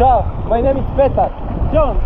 Ciao, my name is Petar. John,